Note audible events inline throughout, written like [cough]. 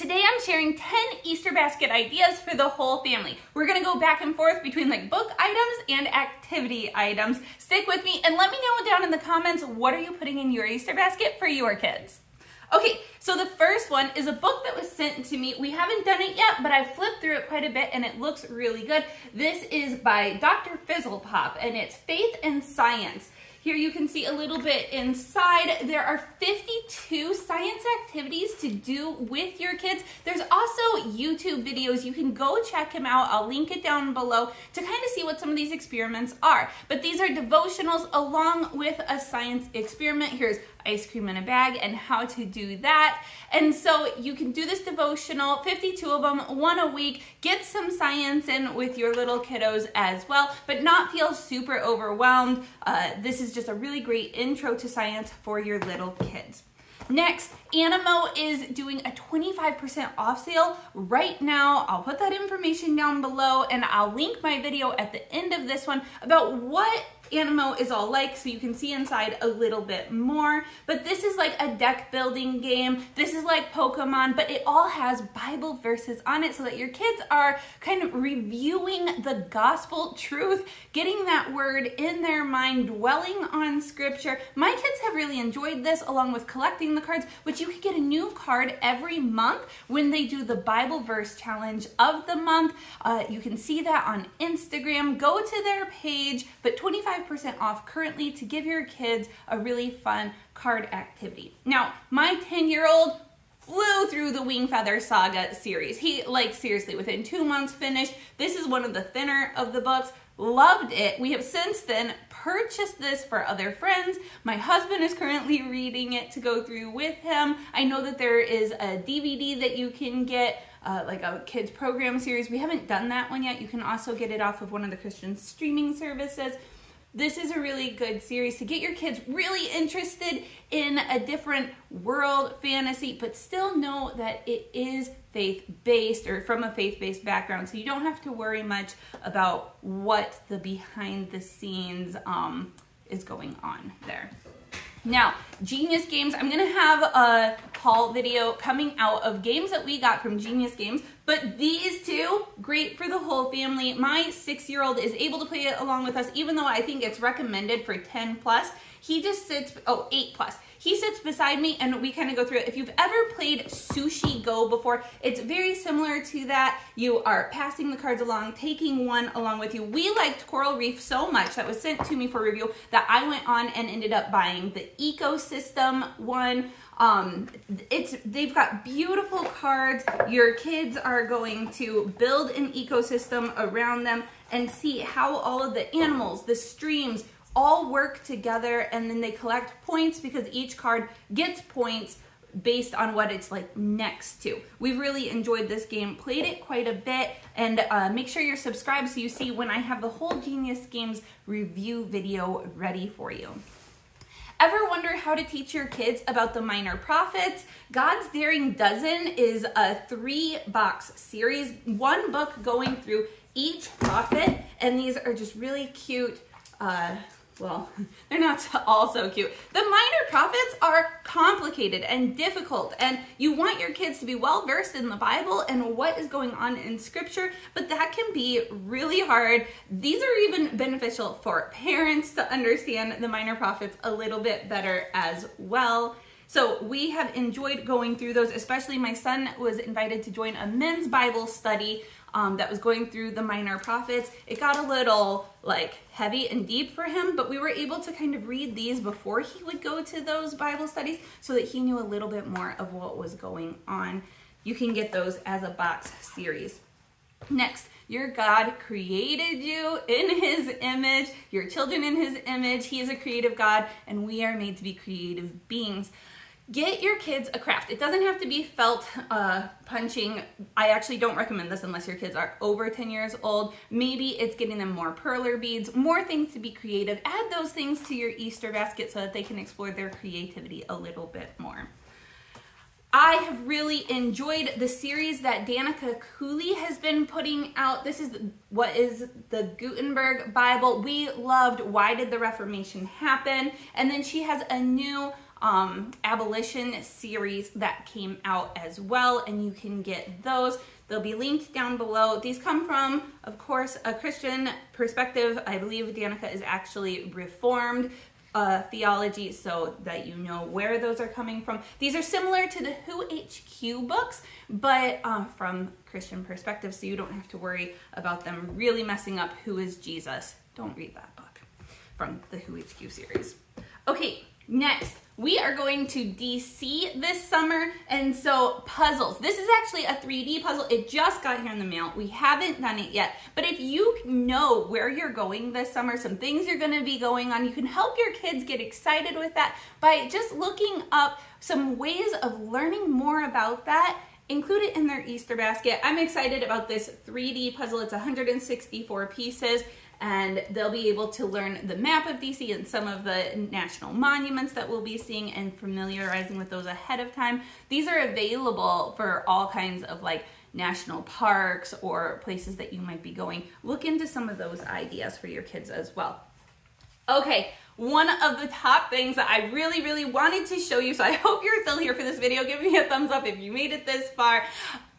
Today I'm sharing 10 Easter basket ideas for the whole family. We're gonna go back and forth between like book items and activity items. Stick with me and let me know down in the comments what are you putting in your Easter basket for your kids. Okay, so the first one is a book that was sent to me. We haven't done it yet, but I flipped through it quite a bit and it looks really good. This is by Dr. Fizzlepop and it's Faith and Science. Here you can see a little bit inside. There are 52 science activities to do with your kids. There's also YouTube videos. You can go check him out. I'll link it down below to kind of see what some of these experiments are. But these are devotionals along with a science experiment. Here's ice cream in a bag and how to do that. And so you can do this devotional, 52 of them, one a week, get some science in with your little kiddos as well, but not feel super overwhelmed. Uh, this is just a really great intro to science for your little kids. Next, Animo is doing a 25% off sale right now. I'll put that information down below and I'll link my video at the end of this one about what Animo is all like so you can see inside a little bit more. But this is like a deck building game. This is like Pokemon, but it all has Bible verses on it so that your kids are kind of reviewing the gospel truth, getting that word in their mind, dwelling on scripture. My kids have really enjoyed this along with collecting the cards, which you can get a new card every month when they do the Bible verse challenge of the month. Uh, you can see that on Instagram. Go to their page, but 25 25% off currently to give your kids a really fun card activity. Now, my 10 year old flew through the Wingfeather Saga series. He, like, seriously, within two months finished. This is one of the thinner of the books. Loved it. We have since then purchased this for other friends. My husband is currently reading it to go through with him. I know that there is a DVD that you can get uh, like a kids program series. We haven't done that one yet. You can also get it off of one of the Christian streaming services. This is a really good series to get your kids really interested in a different world fantasy, but still know that it is faith based or from a faith based background. So you don't have to worry much about what the behind the scenes um, is going on there. Now, Genius Games, I'm gonna have a haul video coming out of games that we got from Genius Games, but these two, great for the whole family. My six-year-old is able to play it along with us, even though I think it's recommended for 10 plus. He just sits, oh, eight plus. He sits beside me and we kind of go through it. If you've ever played Sushi Go before, it's very similar to that. You are passing the cards along, taking one along with you. We liked Coral Reef so much that was sent to me for review that I went on and ended up buying the Ecosystem one. Um, it's they've got beautiful cards. Your kids are going to build an ecosystem around them and see how all of the animals, the streams, all work together and then they collect points because each card gets points based on what it's like next to. We've really enjoyed this game, played it quite a bit, and uh, make sure you're subscribed so you see when I have the whole Genius Games review video ready for you. Ever wonder how to teach your kids about the minor prophets? God's Daring Dozen is a three box series, one book going through each prophet, and these are just really cute uh, well, [laughs] they're not [laughs] all so cute. The minor prophets are complicated and difficult, and you want your kids to be well versed in the Bible and what is going on in Scripture, but that can be really hard. These are even beneficial for parents to understand the minor prophets a little bit better as well. So we have enjoyed going through those, especially my son was invited to join a men's Bible study um, that was going through the minor prophets. It got a little like heavy and deep for him, but we were able to kind of read these before he would go to those Bible studies so that he knew a little bit more of what was going on. You can get those as a box series. Next, your God created you in his image, your children in his image. He is a creative God, and we are made to be creative beings. Get your kids a craft. It doesn't have to be felt uh, punching. I actually don't recommend this unless your kids are over 10 years old. Maybe it's getting them more perler beads, more things to be creative. Add those things to your Easter basket so that they can explore their creativity a little bit more. I have really enjoyed the series that Danika Cooley has been putting out. This is what is the Gutenberg Bible. We loved Why Did the Reformation Happen? And then she has a new um, abolition series that came out as well, and you can get those. They'll be linked down below. These come from, of course, a Christian perspective. I believe Danika is actually Reformed uh, theology so that you know where those are coming from. These are similar to the Who HQ books, but uh, from Christian perspective, so you don't have to worry about them really messing up who is Jesus. Don't read that book from the Who HQ series. Okay, next we are going to DC this summer, and so puzzles. This is actually a 3D puzzle. It just got here in the mail. We haven't done it yet, but if you know where you're going this summer, some things you're gonna be going on, you can help your kids get excited with that by just looking up some ways of learning more about that include it in their Easter basket. I'm excited about this 3D puzzle. It's 164 pieces and they'll be able to learn the map of DC and some of the national monuments that we'll be seeing and familiarizing with those ahead of time. These are available for all kinds of like national parks or places that you might be going. Look into some of those ideas for your kids as well. Okay, one of the top things that I really, really wanted to show you, so I [laughs] hope you're still here for this video. Give me a thumbs up if you made it this far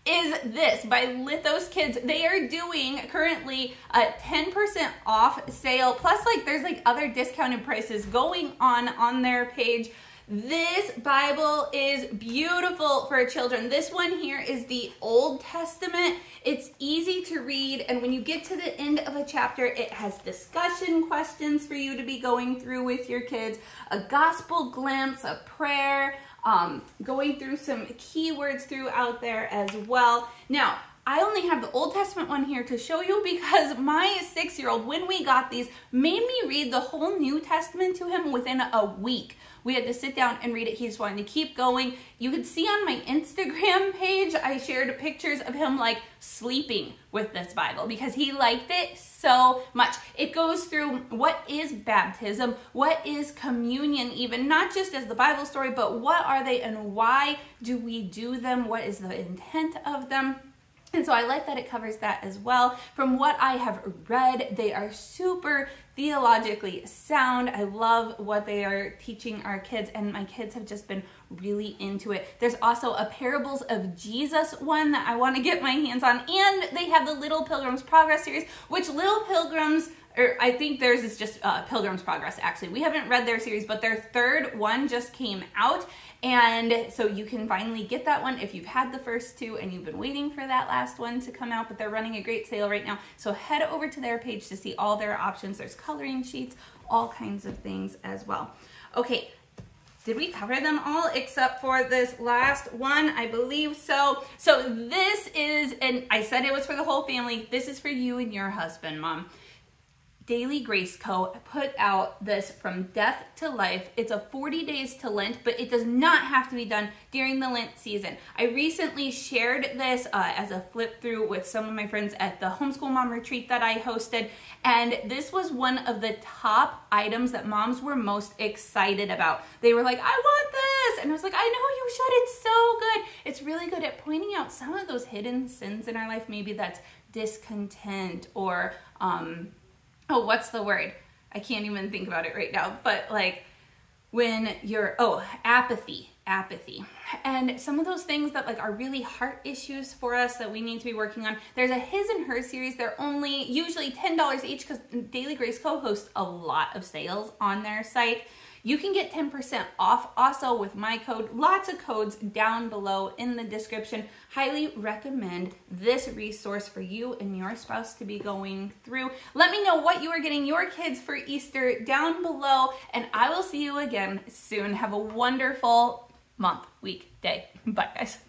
is this by Lithos Kids. They are doing currently a 10% off sale. Plus like there's like other discounted prices going on on their page. This Bible is beautiful for children. This one here is the Old Testament. It's easy to read, and when you get to the end of a chapter, it has discussion questions for you to be going through with your kids, a gospel glimpse, a prayer, um, going through some keywords throughout there as well. Now, I only have the Old Testament one here to show you because my six year old, when we got these, made me read the whole New Testament to him within a week. We had to sit down and read it. He just wanted to keep going. You could see on my Instagram [laughs] page, I shared pictures of him like sleeping with this Bible because he liked it so much. It goes through what is baptism, what is communion, even not just as the Bible story, but what are they and why do we do them? What is the intent of them? And so I like that it covers that as well. From what I have read, they are super theologically sound. I love what they are teaching our kids, and my kids have just been really into it. There's also a Parables of Jesus one that I want to get my hands on, and they have the Little Pilgrims Progress series, which Little Pilgrims or I think theirs is just uh, Pilgrim's Progress actually. We haven't read their series, but their third one just came out and so you can finally get that one if you've had the first two and you've been waiting for that last one to come out, but they're running a great sale right now. So head over to their page to see all their options. There's coloring sheets, all kinds of things as well. Okay, did we cover them all except for this last one? I believe so. So this is, and I said it was for the whole family. This is for you and your husband, mom. Daily Grace Co. put out this from death to life. It's a 40 days to Lent, but it does not have to be done during the Lent season. I recently shared this uh, as a flip through with some of my friends at the homeschool mom retreat that I hosted, and this was one of the top items that moms were most excited about. They were like, I want this! And I was like, I know you should, it's so good. It's really good at pointing out some of those hidden sins in our life. Maybe that's discontent or, um, oh, what's the word? I can't even think about it right now, but like when you're, oh, apathy, apathy. And some of those things that like are really heart issues for us that we need to be working on. There's a his and her series. They're only usually $10 each because Daily Grace Co. hosts a lot of sales on their site. You can get 10% off also with my code. Lots of codes down below in the description. Highly recommend this resource for you and your spouse to be going through. Let me know what you are getting your kids for Easter down below, and I will see you again soon. Have a wonderful month, week, day. Bye, guys.